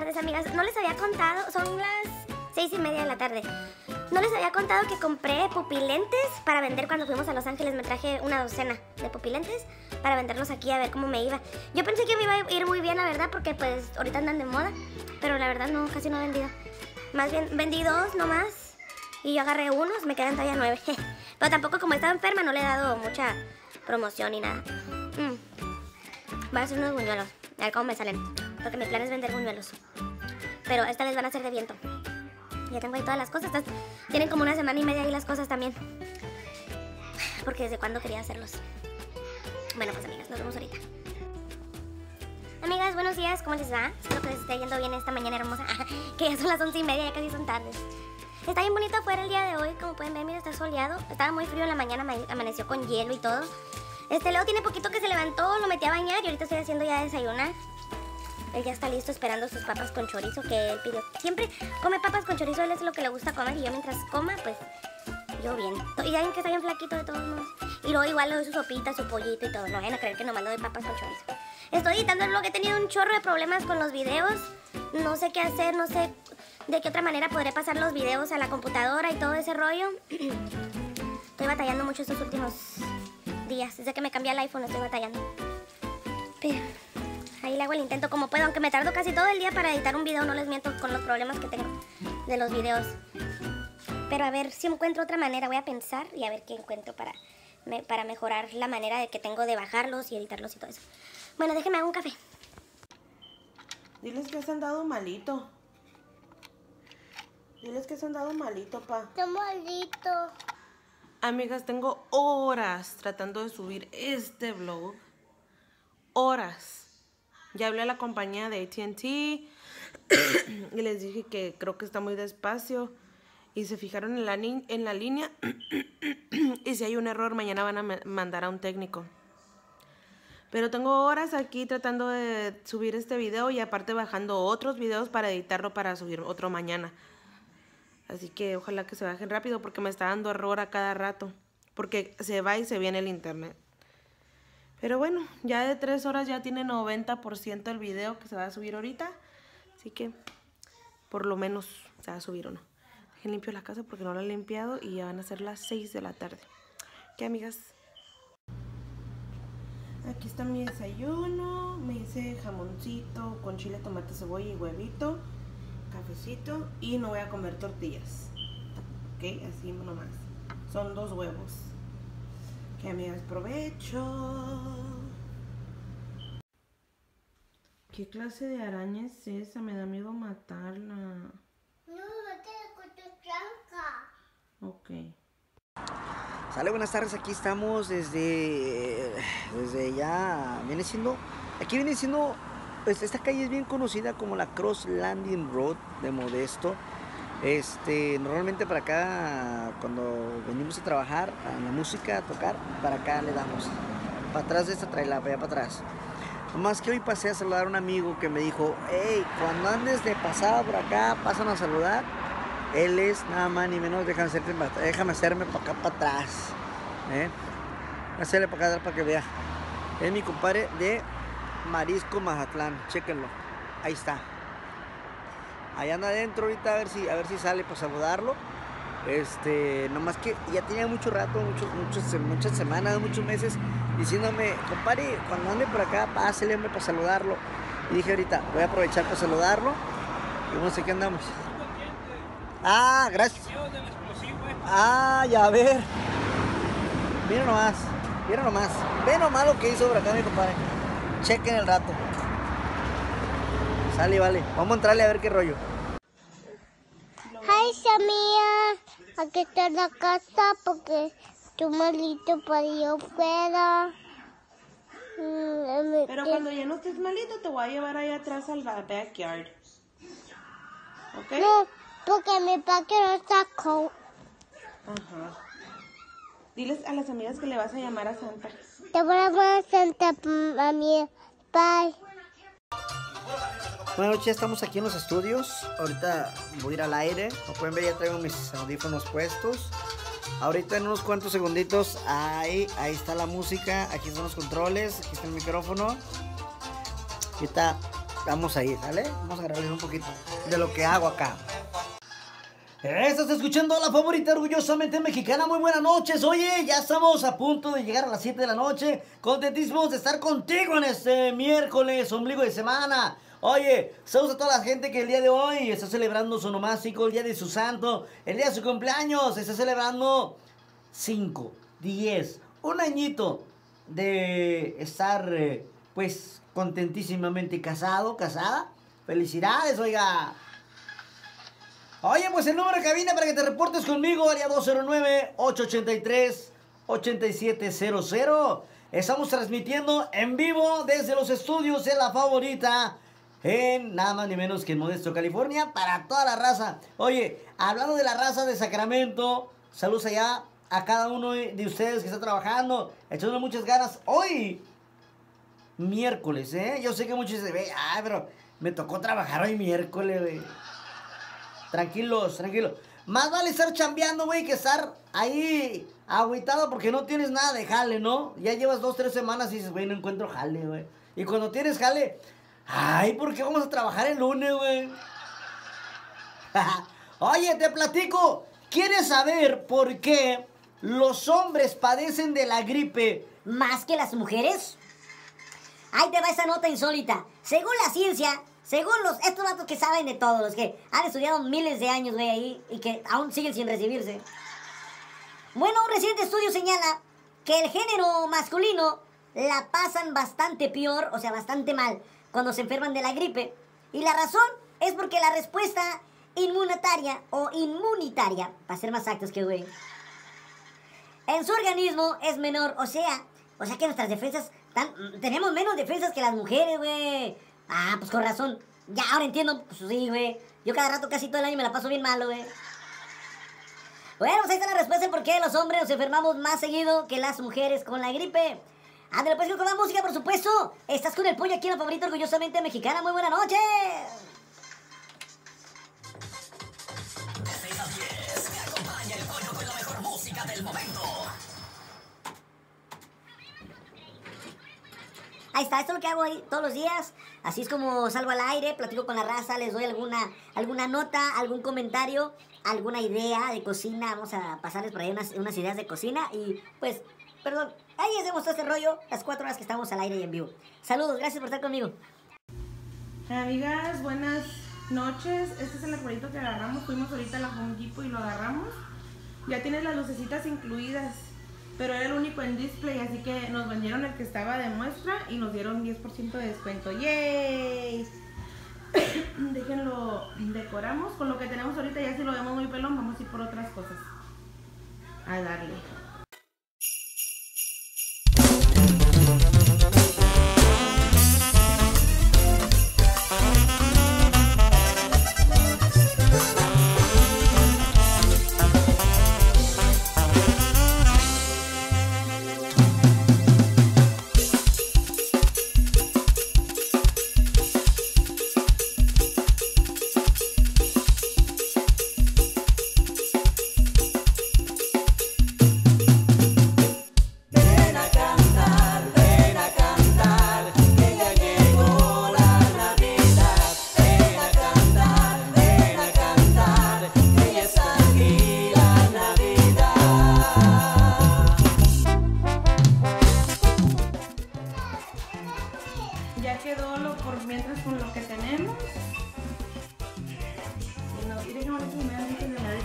tardes, amigas. No les había contado, son las seis y media de la tarde. No les había contado que compré pupilentes para vender cuando fuimos a Los Ángeles. Me traje una docena de pupilentes para venderlos aquí a ver cómo me iba. Yo pensé que me iba a ir muy bien, la verdad, porque pues ahorita andan de moda. Pero la verdad no, casi no he vendido. Más bien, vendí dos nomás. Y yo agarré unos, me quedan todavía nueve. Pero tampoco como estaba enferma no le he dado mucha promoción ni nada. Mm. Voy a hacer unos buñuelos. A ver cómo me salen. Porque mi plan es vender buñuelos. Pero esta vez van a ser de viento. Ya tengo ahí todas las cosas. Tienen como una semana y media ahí las cosas también. Porque desde cuándo quería hacerlos. Bueno, pues amigas, nos vemos ahorita. Amigas, buenos días, ¿cómo les va? Espero que les esté yendo bien esta mañana hermosa. que ya son las once y media, ya casi son tardes. Está bien bonito afuera el día de hoy, como pueden ver, mira, está soleado. Estaba muy frío en la mañana, amaneció con hielo y todo. Este Leo tiene poquito que se levantó, lo metí a bañar y ahorita estoy haciendo ya desayunar. Él ya está listo esperando sus papas con chorizo que él pidió. Siempre come papas con chorizo, él es lo que le gusta comer y yo mientras coma, pues yo bien. Y ya ven que está bien flaquito de todos modos. Y luego igual le doy su sopita, su pollito y todo. No vayan a creer que nomás le doy papas con chorizo. Estoy editando el blog, he tenido un chorro de problemas con los videos. No sé qué hacer, no sé de qué otra manera podré pasar los videos a la computadora y todo ese rollo. Estoy batallando mucho estos últimos días. Desde que me cambié el iPhone estoy batallando. Pero le hago el intento como puedo, aunque me tardo casi todo el día para editar un video, no les miento con los problemas que tengo de los videos. Pero a ver si encuentro otra manera, voy a pensar y a ver qué encuentro para, para mejorar la manera de que tengo de bajarlos y editarlos y todo eso. Bueno, déjenme hago un café. Diles que se han dado malito. Diles que se han dado malito, pa. Está malito. Amigas, tengo horas tratando de subir este vlog. Horas. Ya hablé a la compañía de AT&T y les dije que creo que está muy despacio. Y se fijaron en la, en la línea y si hay un error mañana van a mandar a un técnico. Pero tengo horas aquí tratando de subir este video y aparte bajando otros videos para editarlo para subir otro mañana. Así que ojalá que se bajen rápido porque me está dando error a cada rato. Porque se va y se viene el internet. Pero bueno, ya de tres horas ya tiene 90% el video que se va a subir ahorita. Así que por lo menos se va a subir o no. Dejen limpio la casa porque no la he limpiado y ya van a ser las 6 de la tarde. ¿Qué amigas? Aquí está mi desayuno. Me hice jamoncito con chile, tomate, cebolla y huevito. Cafecito. Y no voy a comer tortillas. Ok, así nomás. Son dos huevos. Que amigas, provecho. ¿Qué clase de araña es esa? Me da miedo matarla. No, no te tranca. Ok. Sale, buenas tardes, aquí estamos desde, desde ya, viene siendo, aquí viene siendo, pues esta calle es bien conocida como la Cross Landing Road de Modesto. Este, normalmente para acá, cuando venimos a trabajar, a la música, a tocar, para acá le damos. Para atrás de esta traila, para allá para atrás. Nomás que hoy pasé a saludar a un amigo que me dijo, hey, cuando andes de pasada por acá, pasan a saludar él es nada más ni menos, déjame, hacerte, déjame hacerme para acá para atrás. ¿eh? Hacerle para acá para que vea. Es mi compadre de Marisco Mazatlán. Chéquenlo. Ahí está. Ahí anda adentro ahorita a ver si, a ver si sale para saludarlo. Este, nomás que ya tenía mucho rato, muchos, muchos, muchas semanas, muchos meses, diciéndome, compadre, cuando ande por acá, pásele para saludarlo. Y dije ahorita, voy a aprovechar para saludarlo. Y sé qué andamos. Ah, gracias. Ah, ya a ver. Mira nomás, mira nomás. Ve nomás lo que hizo por acá mi compadre. Chequen el rato. Sale, vale. Vamos a entrarle a ver qué rollo. Hi, Samia. Aquí está la casa porque estoy malito para yo fuera. Mm, Pero cuando ya no estés malito, te voy a llevar ahí atrás al backyard. ¿Ok? No, porque mi parque no está con... Ajá. Diles a las amigas que le vas a llamar a Santa. Te voy a llamar a Santa, mami. Bye. Buenas noches, estamos aquí en los estudios. Ahorita voy a ir al aire. Como pueden ver, ya traigo mis audífonos puestos. Ahorita en unos cuantos segunditos, ahí, ahí está la música. Aquí están los controles, aquí está el micrófono. Ahorita vamos a ir, ¿sale? Vamos a agarrarles un poquito de lo que hago acá. Estás escuchando la favorita orgullosamente mexicana. Muy buenas noches. Oye, ya estamos a punto de llegar a las 7 de la noche. Contentísimos de estar contigo en este miércoles, ombligo de semana. Oye, saludos a toda la gente que el día de hoy está celebrando su nomástico, el día de su santo, el día de su cumpleaños. Está celebrando 5, 10, un añito de estar, eh, pues, contentísimamente casado, casada. Felicidades, oiga. Oye, pues el número de cabina para que te reportes conmigo, área 209-883-8700. Estamos transmitiendo en vivo desde los estudios de La Favorita en nada más ni menos que en Modesto, California, para toda la raza. Oye, hablando de la raza de Sacramento, saludos allá a cada uno de ustedes que está trabajando, echando muchas ganas. Hoy, miércoles, ¿eh? Yo sé que muchos dicen, ay, pero me tocó trabajar hoy miércoles, güey. Tranquilos, tranquilos. Más vale estar chambeando, güey, que estar ahí agüitado porque no tienes nada de jale, ¿no? Ya llevas dos, tres semanas y dices, güey, no encuentro jale, güey. Y cuando tienes jale, ay, ¿por qué vamos a trabajar el lunes, güey? Oye, te platico. ¿Quieres saber por qué los hombres padecen de la gripe ¿Más que las mujeres? Ahí te va esa nota insólita. Según la ciencia, según los, estos datos que saben de todo, los que han estudiado miles de años, güey, ahí, y que aún siguen sin recibirse. Bueno, un reciente estudio señala que el género masculino la pasan bastante peor, o sea, bastante mal, cuando se enferman de la gripe. Y la razón es porque la respuesta inmunitaria o inmunitaria, para ser más exactos que güey, en su organismo es menor, o sea, o sea que nuestras defensas, tenemos menos defensas que las mujeres, güey. Ah, pues con razón. Ya, ahora entiendo, pues sí, güey. Yo cada rato, casi todo el año me la paso bien malo, güey. Bueno, pues ahí está la respuesta de por qué los hombres nos enfermamos más seguido que las mujeres con la gripe. Ándale, pues con la música, por supuesto. Estás con el pollo aquí en la favorita orgullosamente mexicana. Muy buena noche. Ahí está, esto es lo que hago ahí todos los días. Así es como salgo al aire, platico con la raza, les doy alguna, alguna nota, algún comentario, alguna idea de cocina. Vamos a pasarles por ahí unas, unas ideas de cocina. Y pues, perdón, ahí hacemos todo este rollo las cuatro horas que estamos al aire y en vivo. Saludos, gracias por estar conmigo. Amigas, buenas noches. Este es el arbolito que agarramos. Fuimos ahorita a la Home y lo agarramos. Ya tienes las lucecitas incluidas, pero era el único en display, así que nos vendieron el que estaba de muestra y nos dieron 10% de descuento. ¡Yay! Déjenlo, decoramos. Con lo que tenemos ahorita, ya si lo vemos muy pelón, vamos a ir por otras cosas. A darle.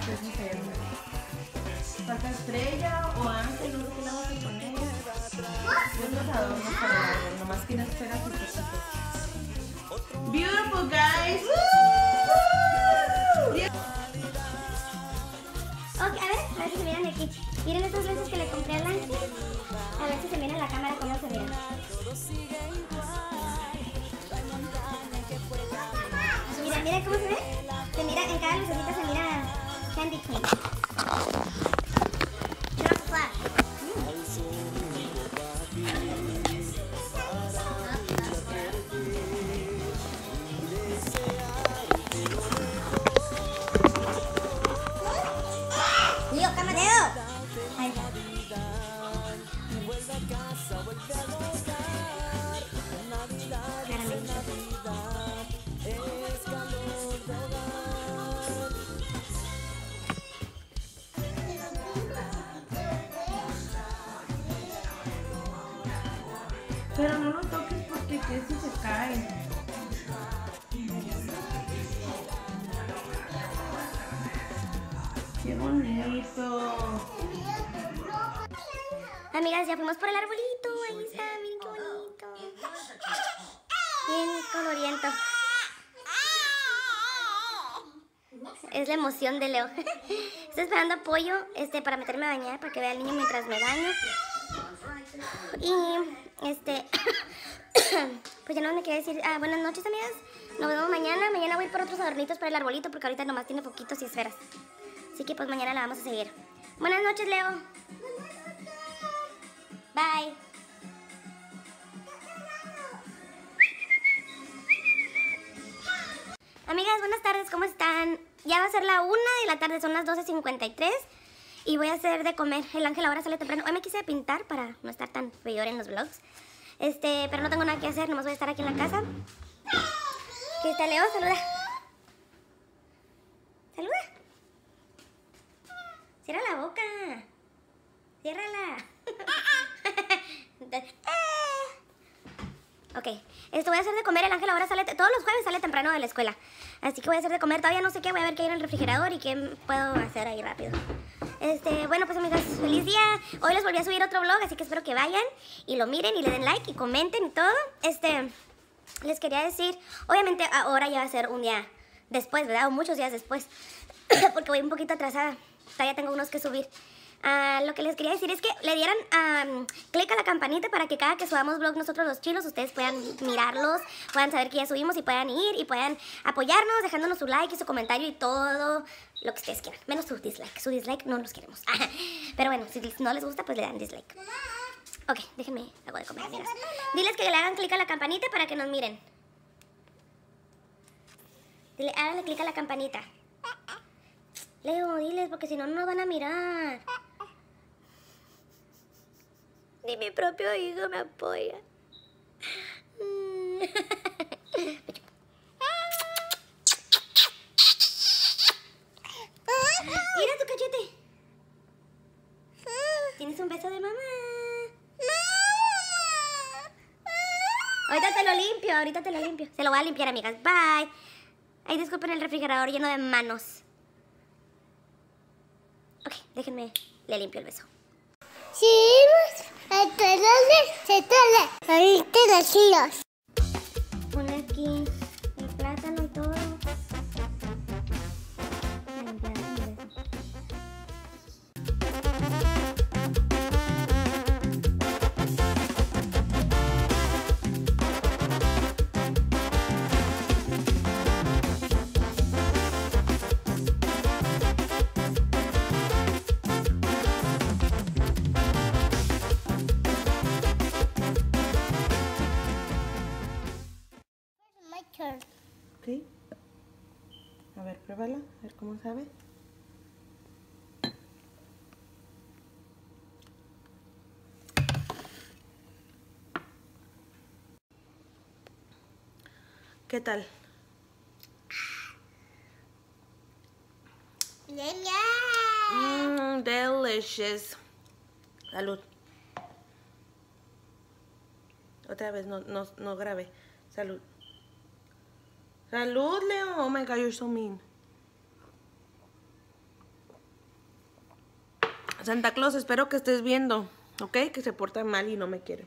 Se Falta estrella o ángel, no sé qué le vamos a poner. Y otros adornos para el árbol, nomás que no poquitos. Beautiful guys. Ok, a ver, a ver si se miran aquí. Miren estas veces que le compré al ángel. A ver si se mira en la cámara cómo se miran. Mira, mira cómo se ve. Se mira, en cada lucecita se mira Candy Cane. ¡Qué bonito! Amigas, ya fuimos por el arbolito. Ahí está, miren qué bonito. Bien coloriento. Es la emoción de Leo. Estoy esperando apoyo este, para meterme a bañar, para que vea al niño mientras me baño. Y este, pues ya no me quería decir. Ah, buenas noches, amigas. Nos vemos mañana. Mañana voy por otros adornitos para el arbolito, porque ahorita nomás tiene foquitos y esferas. Que pues mañana la vamos a seguir. Buenas noches, Leo. Bye. Amigas, buenas tardes, ¿cómo están? Ya va a ser la una de la tarde, son las 12.53 y voy a hacer de comer. El ángel ahora sale temprano. Hoy me quise pintar para no estar tan peor en los vlogs. Este, pero no tengo nada que hacer, nomás voy a estar aquí en la casa. Aquí está Leo. Saluda. Cierra la boca. Ciérrala. ok, esto voy a hacer de comer. El ángel ahora sale, todos los jueves sale temprano de la escuela. Así que voy a hacer de comer. Todavía no sé qué, voy a ver qué hay en el refrigerador y qué puedo hacer ahí rápido. Este, bueno, pues amigas, feliz día. Hoy les volví a subir otro vlog, así que espero que vayan y lo miren y le den like y comenten y todo. Este, les quería decir, obviamente ahora ya va a ser un día después, ¿verdad? O muchos días después, porque voy un poquito atrasada. Todavía tengo unos que subir. Ah, lo que les quería decir es que le dieran um, clic a la campanita para que cada que subamos vlog nosotros los chilos, ustedes puedan mirarlos, puedan saber que ya subimos y puedan ir y puedan apoyarnos, dejándonos su like y su comentario y todo lo que ustedes quieran. Menos su dislike. Su dislike no los queremos. Pero bueno, si no les gusta, pues le dan dislike. Ok, déjenme algo de comer, amigas. Diles que le hagan clic a la campanita para que nos miren. Dile, háganle clic a la campanita. Leo, diles, porque si no, no nos van a mirar. Ni mi propio hijo me apoya. Mira tu cachete. Tienes un beso de mamá. Ahorita te lo limpio, ahorita te lo limpio. Se lo voy a limpiar, amigas. Bye. Ay, disculpen el refrigerador lleno de manos. Déjenme, le limpio el beso. Sí, entonces se tole. Ahorita los a ver. ¿Qué tal? Mmm, delicious. Salud. Otra vez, no, no, no grabé. Salud. Salud, Leo. Oh my god, you're so mean. Santa Claus, espero que estés viendo, ¿ok? Que se porta mal y no me quiere.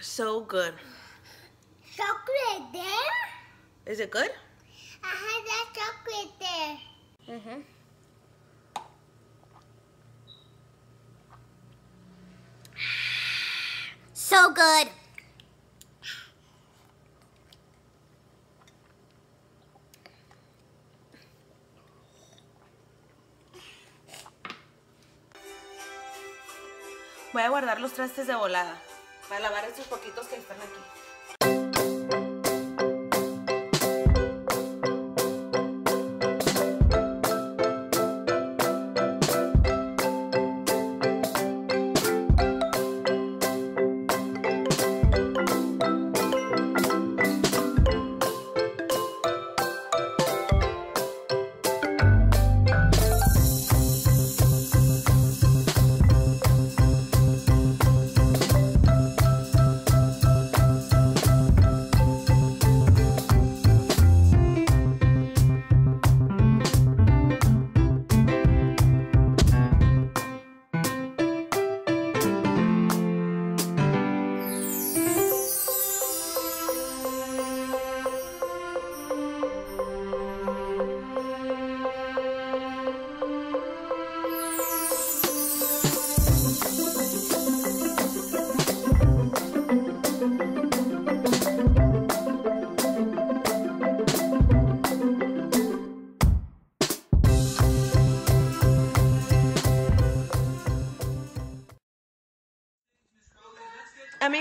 So good. Chocolate there? Is it good? I had that chocolate there. Ujú. So good. A guardar los trastes de volada. Para lavar estos poquitos que están aquí.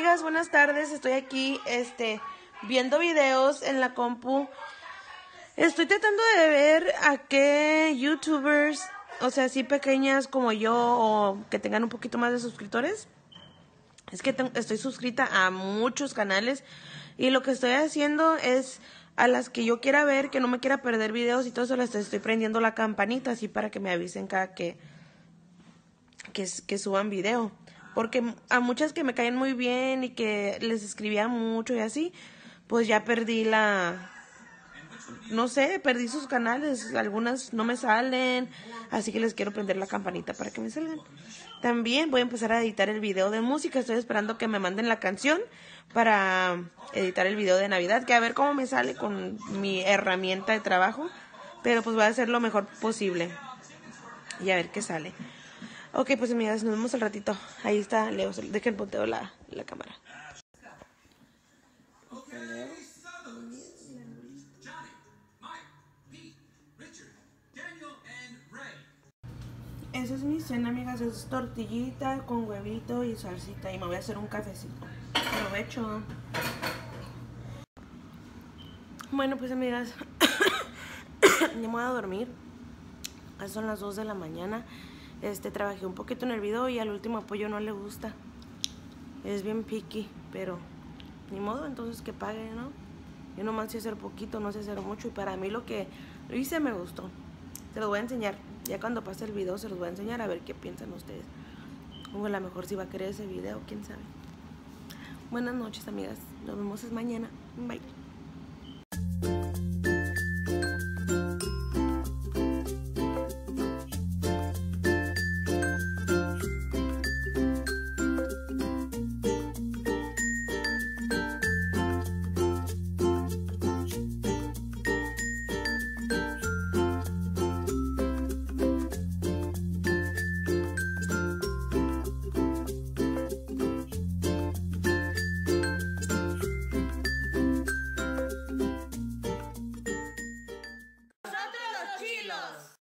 Buenas tardes. Estoy aquí, este, viendo videos en la compu. Estoy tratando de ver a qué youtubers, o sea, así pequeñas como yo o que tengan un poquito más de suscriptores. Es que estoy suscrita a muchos canales y lo que estoy haciendo es a las que yo quiera ver, que no me quiera perder videos y todo eso, les estoy prendiendo la campanita así para que me avisen cada que, que suban video. Porque a muchas que me caen muy bien y que les escribía mucho y así, pues ya perdí la... No sé, perdí sus canales, algunas no me salen, así que les quiero prender la campanita para que me salgan. También voy a empezar a editar el video de música, estoy esperando que me manden la canción para editar el video de Navidad, que a ver cómo me sale con mi herramienta de trabajo, pero pues voy a hacer lo mejor posible y a ver qué sale. Ok, pues amigas, nos vemos al ratito. Ahí está Leo, dejen punteo la, la cámara. Esa es mi cena, amigas. Es tortillita con huevito y salsita. Y me voy a hacer un cafecito. Aprovecho. Bueno, pues amigas, me voy a dormir. Son las 2 de la mañana. Este, trabajé un poquito en el video y al último apoyo no le gusta. Es bien picky, pero ni modo, entonces que pague, ¿no? Yo nomás sé hacer poquito, no sé hacer mucho. Y para mí lo que hice me gustó. Se los voy a enseñar. Ya cuando pase el video se los voy a enseñar a ver qué piensan ustedes. O a lo mejor si va a querer ese video, quién sabe. Buenas noches, amigas. Nos vemos mañana. Bye.